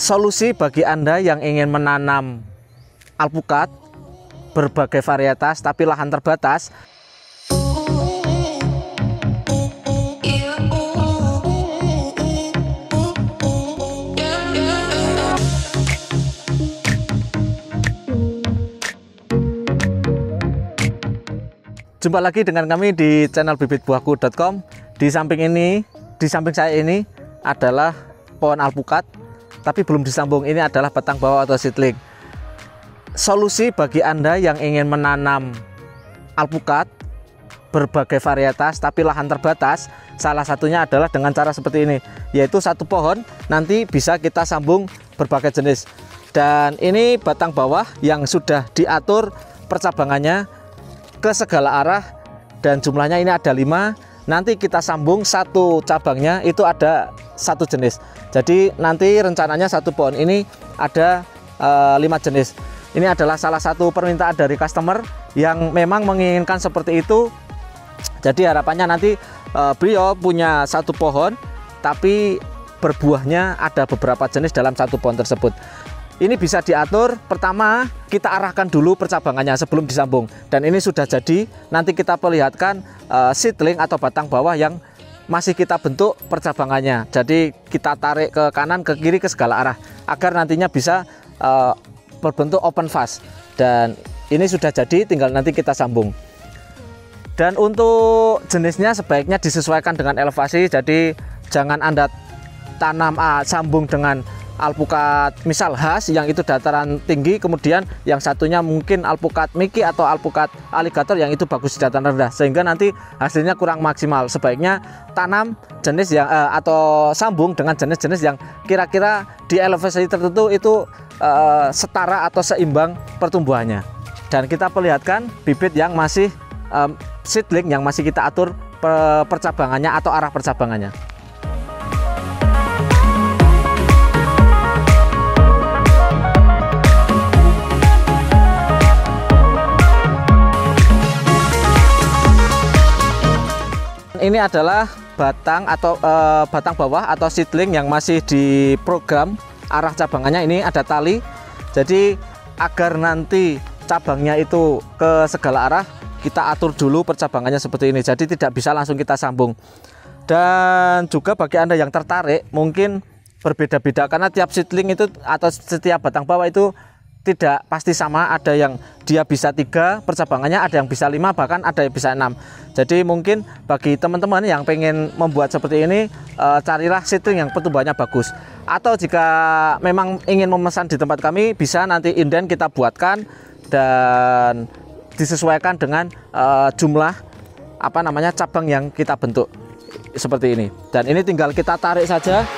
solusi bagi Anda yang ingin menanam alpukat berbagai varietas tapi lahan terbatas. Jumpa lagi dengan kami di channel bibitbuahku.com. Di samping ini, di samping saya ini adalah pohon alpukat tapi belum disambung. Ini adalah batang bawah atau seedling solusi bagi anda yang ingin menanam alpukat berbagai varietas tapi lahan terbatas salah satunya adalah dengan cara seperti ini yaitu satu pohon nanti bisa kita sambung berbagai jenis. Dan ini batang bawah yang sudah diatur percabangannya ke segala arah dan jumlahnya ini ada lima nanti kita sambung satu cabangnya itu ada satu jenis. Jadi nanti rencananya satu pohon ini ada uh, lima jenis. Ini adalah salah satu permintaan dari customer yang memang menginginkan seperti itu. Jadi harapannya nanti uh, beliau punya satu pohon tapi berbuahnya ada beberapa jenis dalam satu pohon tersebut ini bisa diatur. Pertama kita arahkan dulu percabangannya sebelum disambung. Dan ini sudah jadi. Nanti kita perlihatkan uh, seedling atau batang bawah yang masih kita bentuk percabangannya. Jadi kita tarik ke kanan ke kiri ke segala arah. Agar nantinya bisa uh, berbentuk open fast. Dan ini sudah jadi tinggal nanti kita sambung. Dan untuk jenisnya sebaiknya disesuaikan dengan elevasi. Jadi jangan anda tanam uh, sambung dengan alpukat misal khas yang itu dataran tinggi kemudian yang satunya mungkin alpukat miki atau alpukat aligator yang itu bagus di dataran rendah. Sehingga nanti hasilnya kurang maksimal. Sebaiknya tanam jenis yang uh, atau sambung dengan jenis-jenis yang kira-kira di elevasi tertentu itu uh, setara atau seimbang pertumbuhannya. Dan kita perlihatkan bibit yang masih um, seedling yang masih kita atur percabangannya atau arah percabangannya ini adalah batang atau e, batang bawah atau seedling yang masih di program arah cabangannya. Ini ada tali. Jadi agar nanti cabangnya itu ke segala arah kita atur dulu percabangannya seperti ini. Jadi tidak bisa langsung kita sambung. Dan juga bagi anda yang tertarik mungkin berbeda-beda. Karena tiap seedling itu atau setiap batang bawah itu tidak pasti sama ada yang dia bisa tiga percabangannya ada yang bisa lima bahkan ada yang bisa enam. Jadi mungkin bagi teman-teman yang pengen membuat seperti ini e, carilah seedling yang pertumbuhannya bagus. Atau jika memang ingin memesan di tempat kami bisa nanti inden kita buatkan dan disesuaikan dengan e, jumlah apa namanya cabang yang kita bentuk seperti ini. Dan ini tinggal kita tarik saja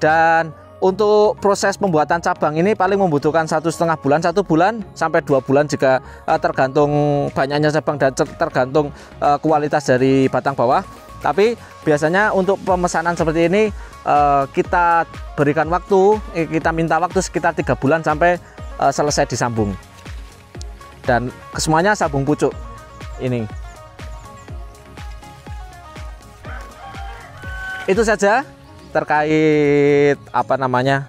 dan untuk proses pembuatan cabang ini paling membutuhkan satu setengah bulan satu bulan sampai dua bulan jika uh, tergantung banyaknya cabang dan tergantung uh, kualitas dari batang bawah. Tapi biasanya untuk pemesanan seperti ini uh, kita berikan waktu eh, kita minta waktu sekitar tiga bulan sampai selesai disambung. Dan kesemuanya sabung pucuk ini. Itu saja terkait apa namanya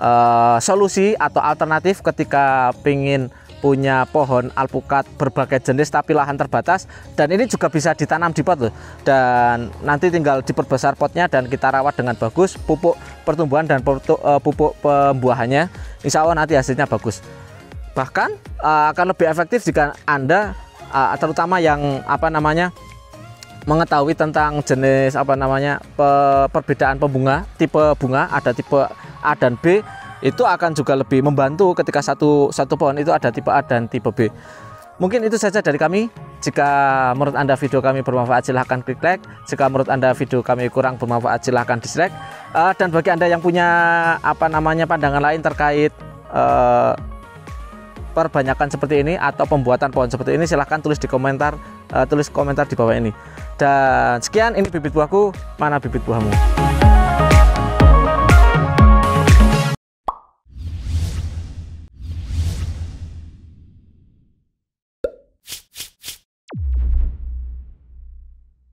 uh, solusi atau alternatif ketika ingin punya pohon alpukat berbagai jenis tapi lahan terbatas dan ini juga bisa ditanam di pot loh. Dan nanti tinggal diperbesar potnya dan kita rawat dengan bagus pupuk pertumbuhan dan eh, pupuk pembuahannya insya Allah nanti hasilnya bagus. Bahkan uh, akan lebih efektif jika anda terutama yang apa namanya mengetahui tentang jenis apa namanya pe, perbedaan pembunga tipe bunga ada tipe A dan B itu akan juga lebih membantu ketika satu satu pohon itu ada tipe A dan tipe B. Mungkin itu saja dari kami. Jika menurut anda video kami bermanfaat silahkan klik like. Jika menurut anda video kami kurang bermanfaat silahkan dislike. Uh, dan bagi anda yang punya apa namanya pandangan lain terkait uh, perbanyakan seperti ini atau pembuatan pohon seperti ini silahkan tulis di komentar uh, tulis komentar di bawah ini dan sekian ini bibit buahku, mana bibit buahmu?